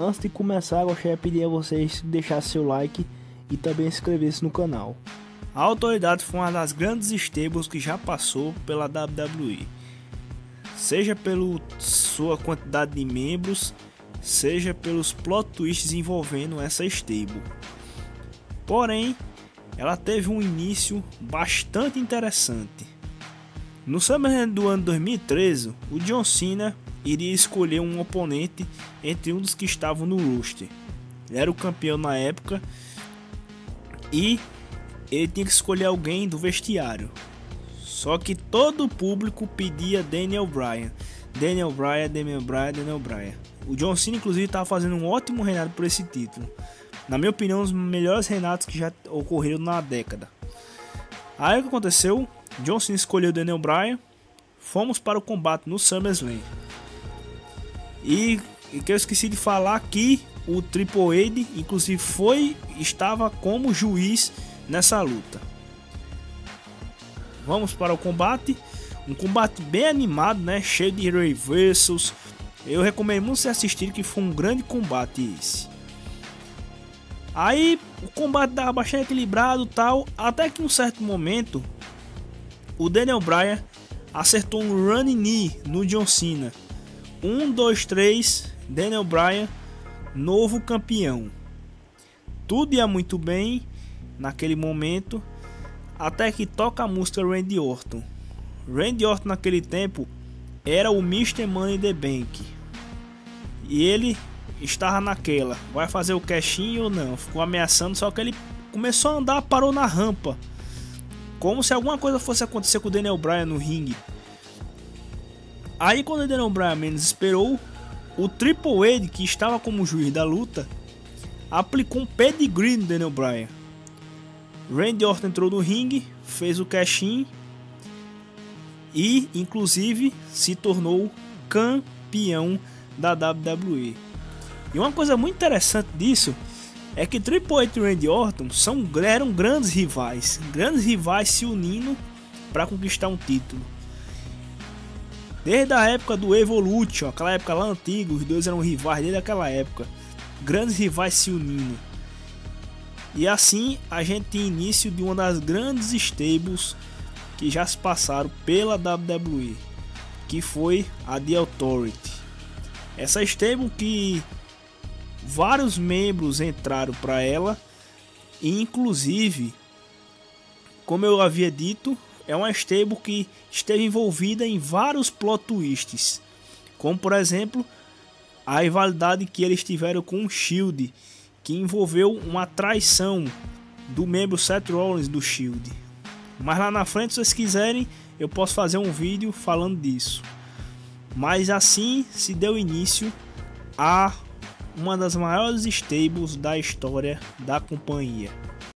Antes de começar, gostaria de pedir a vocês deixar seu like e também inscrever-se no canal. A autoridade foi uma das grandes estables que já passou pela WWE, seja pela sua quantidade de membros, seja pelos plot twists envolvendo essa stable. Porém, ela teve um início bastante interessante. No SummerSlam do ano 2013, o John Cena iria escolher um oponente entre um dos que estavam no roster. Ele era o campeão na época e ele tinha que escolher alguém do vestiário. Só que todo o público pedia Daniel Bryan. Daniel Bryan, Daniel Bryan, Daniel Bryan. O John Cena inclusive estava fazendo um ótimo reinado por esse título. Na minha opinião, um dos melhores reinados que já ocorreram na década. Aí o que aconteceu? John Cena escolheu Daniel Bryan. Fomos para o combate no SummerSlam. E, e que eu esqueci de falar que o Triple H, inclusive, foi estava como juiz nessa luta. Vamos para o combate. Um combate bem animado, né? Cheio de reversals. Eu recomendo muito você assistir que foi um grande combate esse. Aí o combate dava bastante equilibrado tal, até que em um certo momento o Daniel Bryan acertou um running knee no John Cena. 1, 2, 3, Daniel Bryan, novo campeão. Tudo ia muito bem naquele momento, até que toca a música Randy Orton. Randy Orton naquele tempo era o Mr. Money the Bank. E ele estava naquela, vai fazer o cashinho ou não? Ficou ameaçando, só que ele começou a andar, parou na rampa. Como se alguma coisa fosse acontecer com o Daniel Bryan no ringue. Aí quando o Daniel Bryan menos esperou, o Triple H, que estava como juiz da luta, aplicou um pedigree no Daniel Bryan. Randy Orton entrou no ringue, fez o cash-in e, inclusive, se tornou campeão da WWE. E uma coisa muito interessante disso é que Triple H e Randy Orton são, eram grandes rivais, grandes rivais se unindo para conquistar um título. Desde a época do Evolution, aquela época lá antiga, os dois eram rivais desde aquela época. Grandes rivais se unindo. E assim a gente tem início de uma das grandes stables que já se passaram pela WWE, que foi a The Authority. Essa stable que vários membros entraram para ela, inclusive, como eu havia dito, é uma stable que esteve envolvida em vários plot twists, como por exemplo a rivalidade que eles tiveram com o Shield, que envolveu uma traição do membro Seth Rollins do Shield. Mas lá na frente, se vocês quiserem, eu posso fazer um vídeo falando disso. Mas assim se deu início a uma das maiores stables da história da companhia.